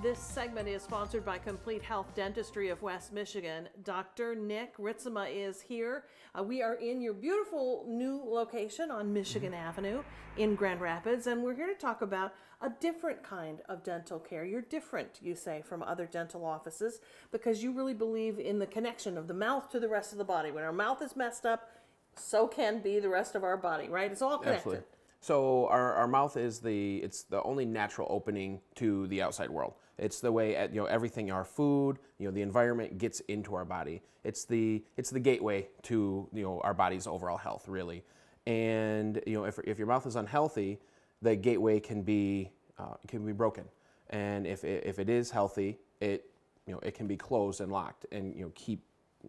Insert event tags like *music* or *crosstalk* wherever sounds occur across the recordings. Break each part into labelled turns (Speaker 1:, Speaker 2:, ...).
Speaker 1: This segment is sponsored by Complete Health Dentistry of West Michigan. Dr. Nick Ritzema is here. Uh, we are in your beautiful new location on Michigan Avenue in Grand Rapids, and we're here to talk about a different kind of dental care. You're different, you say, from other dental offices because you really believe in the connection of the mouth to the rest of the body. When our mouth is messed up, so can be the rest of our body, right? It's all connected.
Speaker 2: Absolutely. So our, our mouth is the it's the only natural opening to the outside world. It's the way you know everything our food, you know the environment gets into our body. It's the it's the gateway to you know our body's overall health really. And you know if, if your mouth is unhealthy, the gateway can be uh, can be broken. And if it, if it is healthy, it you know it can be closed and locked and you know keep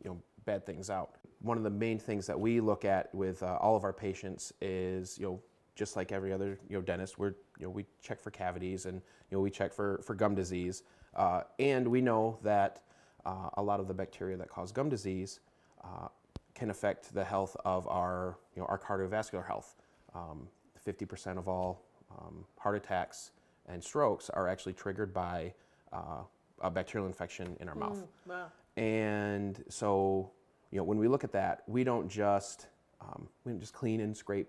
Speaker 2: you know bad things out. One of the main things that we look at with uh, all of our patients is you know just like every other you know dentist, we're you know we check for cavities and you know we check for for gum disease, uh, and we know that uh, a lot of the bacteria that cause gum disease uh, can affect the health of our you know our cardiovascular health. Um, 50% of all um, heart attacks and strokes are actually triggered by uh, a bacterial infection in our
Speaker 1: Mm,
Speaker 2: mouth.
Speaker 1: wow.
Speaker 2: And so, you know, when we look at that, we don't just um, we don't just clean and scrape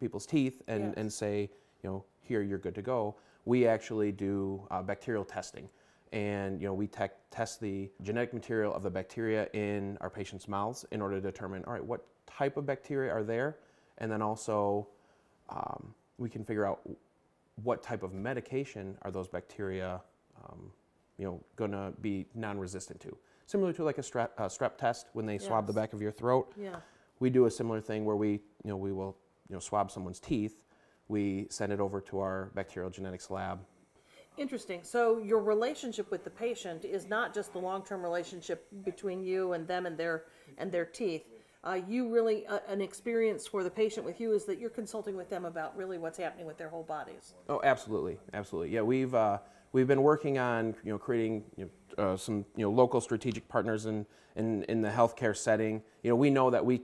Speaker 2: people's teeth and,
Speaker 1: Yes.
Speaker 2: and say, you know, here you're good to go. We actually do uh, bacterial testing, and you know, we test the genetic material of the bacteria in our patients' mouths in order to determine, all right, what type of bacteria are there, and then also um, we can figure out what type of medication are those bacteria, um, you know, going to be non-resistant to. Similar to like a strep, uh, strep test when they swab the back of your throat.
Speaker 1: Yeah.
Speaker 2: We do a similar thing where we, you know, we will, you know, swab someone's teeth. We send it over to our bacterial genetics lab.
Speaker 1: Interesting. So your relationship with the patient is not just the long-term relationship between you and them and their and their teeth. Uh, you really uh, an experience for the patient with you is that you're consulting with them about really what's happening with their whole bodies.
Speaker 2: Oh, absolutely, absolutely. Yeah, we've uh, we've been working on you know creating you know, uh, some you know local strategic partners in, in in the healthcare setting. You know, we know that we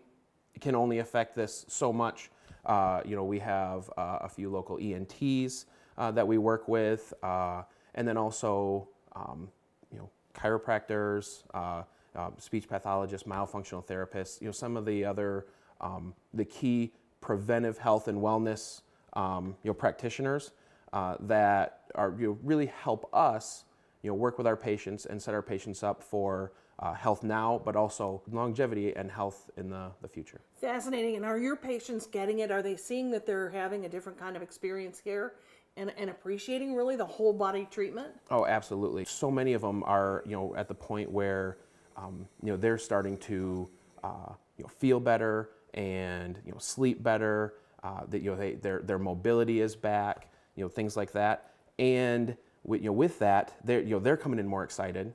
Speaker 2: can only affect this so much. Uh, you know, we have uh, a few local ENTs uh, that we work with, uh, and then also um, you know chiropractors, uh, uh, speech pathologists, myofunctional therapists. You know, some of the other um, the key preventive health and wellness um, you know practitioners uh, that are you know, really help us you know work with our patients and set our patients up for uh, health now, but also longevity and health in the, the future.
Speaker 1: Fascinating. And are your patients getting it? Are they seeing that they're having a different kind of experience here and, and appreciating really the whole body treatment?
Speaker 2: Oh, absolutely. So many of them are, you know, at the point where, um, you know, they're starting to, uh, you know, feel better and you know sleep better. Uh, that you know they, their their mobility is back. You know things like that. And with, you know with that, they're you know they're coming in more excited,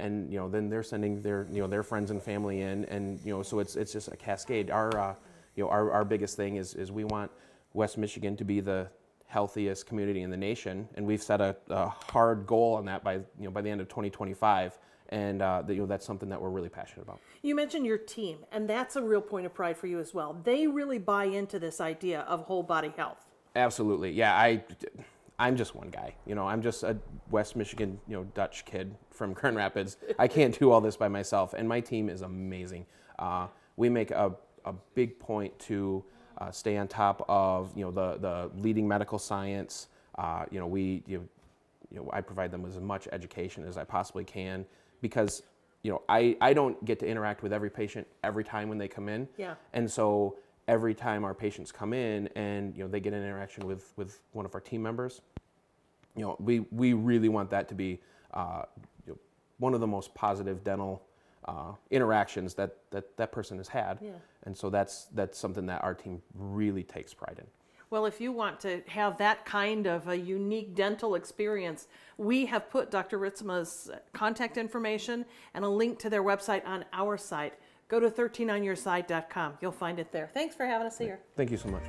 Speaker 2: and you know then they're sending their you know their friends and family in, and you know so it's it's just a cascade. Our uh, you know our, our biggest thing is is we want West Michigan to be the healthiest community in the nation, and we've set a, a hard goal on that by you know by the end of 2025, and uh, that, you know that's something that we're really passionate about.
Speaker 1: You mentioned your team, and that's a real point of pride for you as well. They really buy into this idea of whole body health.
Speaker 2: Absolutely, yeah. I I'm just one guy, you know. I'm just a West Michigan, you know, Dutch kid from *laughs* Grand Rapids. I can't do all this by myself, and my team is amazing. Uh, we make a, a big point to uh, stay on top of you know the the leading medical science. Uh, you know, we you know, you know, I provide them with as much education as I possibly can because, you know, I, I don't get to interact with every patient every time when they come in.
Speaker 1: Yeah.
Speaker 2: And so every time our patients come in and, you know, they get an interaction with, with one of our team members, you know, we, we really want that to be uh, you know, one of the most positive dental uh, interactions that, that that person has had.
Speaker 1: Yeah.
Speaker 2: And so that's, that's something that our team really takes pride in.
Speaker 1: Well, if you want to have that kind of a unique dental experience, we have put Dr. Ritzema's contact information and a link to their website on our site. Go to 13onyourside.com. You'll find it there. Thanks for having us here.
Speaker 2: Thank you so much.